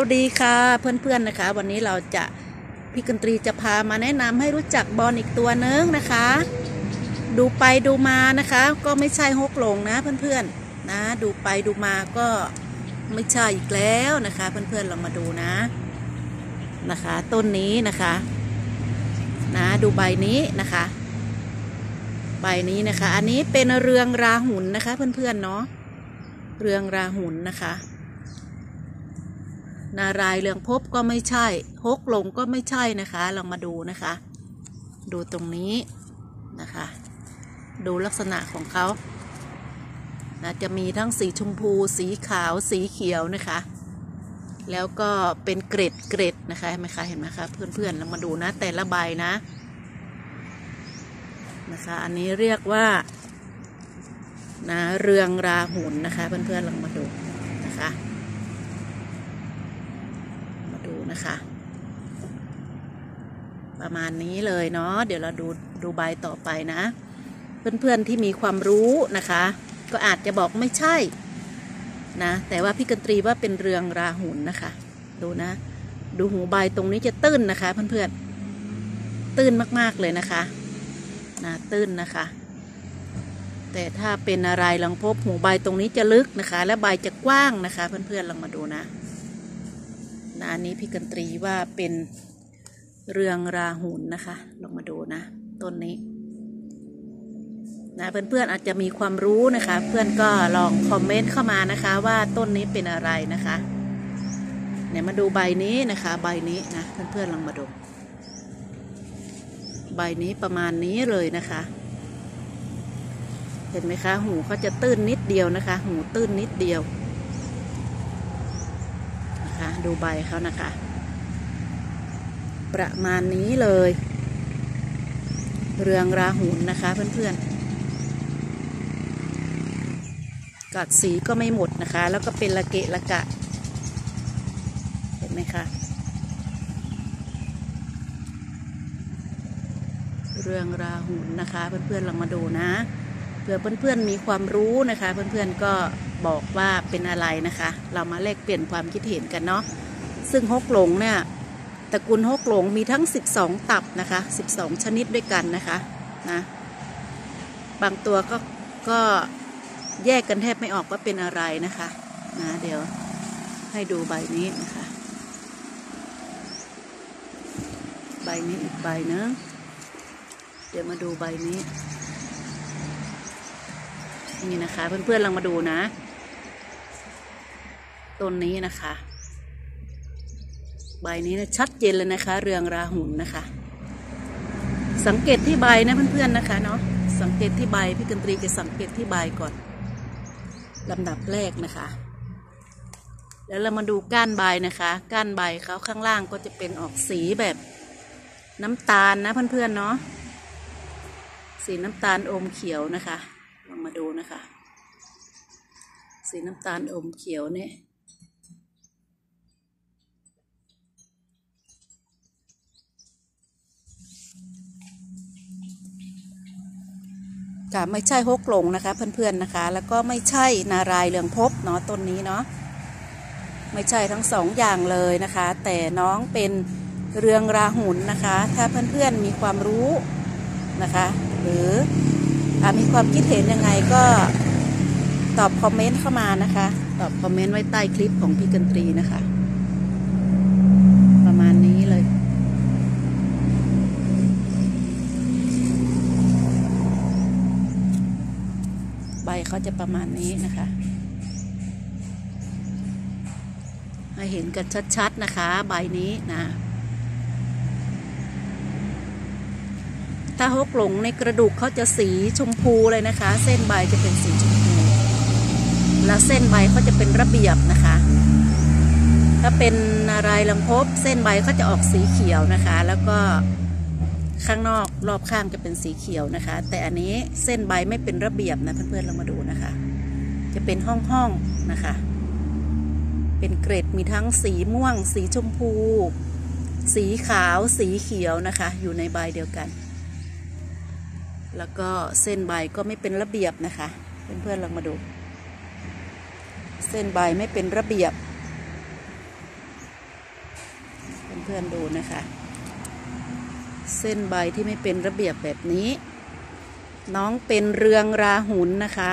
วัสดีค่ะเพื่อนๆนะคะ วันนี้เราจะพี่กันตรีจะพามาแนะนำให้รู้จักบอลอีกตัวนึงนะคะ ดูไปดูมานะคะ ก็ไม่ใช่ฮกหลงนะเพื่อนๆนะ ดูไปดูมาก็ไม่ใช่อีกแล้วนะคะ เพื่อนๆเรามาดูนะนะคะ ต้นนี้นะคะนะดูใบนี้นะคะ ใบนี้นะคะ อันนี้เป็นเรืองราหุนนะคะ เพื่อนๆเนาะเรืองราหุนนะคะ นารายเรืองภพก็ไม่ใช่ฮกหลงก็ไม่ใช่นะคะลองมาดูนะคะ ดูตรงนี้นะคะ ดูลักษณะของเขานะจะมีทั้งสีชมพู สีขาว สีเขียวนะคะ แล้วก็เป็นเกร็ดเกร็ดนะคะเห็นไหมคะเห็นไหมคะเพื่อนๆเรามาดูนะแต่ละใบนะนะคะ อันนี้เรียกว่านะเรืองราหุนนะคะ เพื่อนๆลองมาดูนะคะ มาดู นะคะ ประมาณนี้เลยเนาะเดี๋ยวเราดูดูใบต่อไปนะ เพื่อนๆที่มีความรู้นะคะ ก็อาจจะบอกไม่ใช่นะแต่ว่าพี่กันตรีว่าเป็นเรืองราหุนนะคะ ดูนะ ดูหูใบตรงนี้จะตื้นนะคะ เพื่อนๆตื้นมากๆเลยนะคะนะตื้นนะคะ แต่ถ้าเป็นอะไรลองพบหูใบตรงนี้จะลึกนะคะ และใบจะกว้างนะคะ เพื่อนๆลองมาดูนะ นะอันนี้พี่กันตรีว่าเป็นเรืองราหุนนะคะ ลองมาดูนะ ต้นนี้ นะเพื่อนๆอาจจะมีความรู้นะคะ เพื่อนก็ลองคอมเมนต์เข้ามานะคะ ว่าต้นนี้เป็นอะไรนะคะเนี่ยมาดูใบนี้นะคะ ใบนี้นะเพื่อนๆลองมาดู ใบนี้ประมาณนี้เลยนะคะ เห็นไหมคะ หูเขาจะตื้นนิดเดียวนะคะ หูตื้นนิดเดียว ดูใบเขานะคะ ประมาณนี้เลย เรืองราหุนนะคะเพื่อนๆ กัดสีก็ไม่หมดนะคะ แล้วก็เป็นละเกะละกะ เห็นไหมคะ เรืองราหุนนะคะ เพื่อนๆลองมาดูนะเผื่อเพื่อนๆมีความรู้นะคะ เพื่อนๆก็ บอกว่าเป็นอะไรนะคะ เรามาแลกเปลี่ยนความคิดเห็นกันเนาะซึ่งฮกหลงเนี่ยตระกูลฮกหลงมีทั้ง 12 ตับนะคะ 12 ชนิดด้วยกันนะคะนะบางตัวก็ก็แยกกันแทบไม่ออกว่าเป็นอะไรนะคะนะเดี๋ยวให้ดูใบนี้นะคะ ใบนี้อีกใบเนะเดี๋ยวมาดูใบนี้นี่นะคะเพื่อนๆลองมาดูนะ ต้นนี้นะคะ ใบนี้นะชัดเจนเลยนะคะ เรืองราหุนนะคะ สังเกตที่ใบนะเพื่อนๆนะคะเนาะสังเกตที่ใบพี่กันตรีจะสังเกตที่ใบก่อนลำดับแรกนะคะ แล้วเรามาดูก้านใบนะคะ ก้านใบเขาข้างล่างก็จะเป็นออกสีแบบน้ำตาลนะเพื่อนๆเนาะสีน้ำตาลอมเขียวนะคะลองมาดูนะคะ สีน้ำตาลอมเขียวเนี่ย ก็ไม่ใช่ฮกหลงนะคะ เพื่อนๆนะคะ แล้วก็ไม่ใช่นารายเรืองภพเนาะต้นนี้เนาะไม่ใช่ทั้งสองอย่างเลยนะคะ แต่น้องเป็นเรืองราหุนนะคะ ถ้าเพื่อนๆมีความรู้นะคะ หรืออมีความคิดเห็นยังไงก็ตอบคอมเมนต์เข้ามานะคะ ตอบคอมเมนต์ไว้ใต้คลิปของพี่กันตรีนะคะ ประมาณนี้เลย ใบ เขาจะประมาณนี้นะคะ ให้เห็นกันชัดๆนะคะ ใบนี้นะถ้าฮกหลงในกระดูกเขาจะสีชมพูเลยนะคะ เส้นใบจะเป็นสีชมพู แล้วเส้นใบเขาจะเป็นระเบียบนะคะ ถ้าเป็นอะไรลำพบเส้นใบเขาจะออกสีเขียวนะคะ แล้วก็ ข้างนอกรอบข้างจะเป็นสีเขียวนะคะ แต่อันนี้เส้นใบไม่เป็นระเบียบนะเพื่อนๆเรามาดูนะคะ จะเป็นห้องห้องๆนะคะ เป็นเกรดมีทั้งสีม่วง สีชมพู สีขาวสีเขียวนะคะ อยู่ในใบเดียวกัน แล้วก็เส้นใบก็ไม่เป็นระเบียบนะคะเพื่อนๆลองมาดู เส้นใบไม่เป็นระเบียบ เพื่อนๆดูนะคะ เส้นใบที่ไม่เป็นระเบียบแบบนี้ น้องเป็นเรืองราหุนนะคะ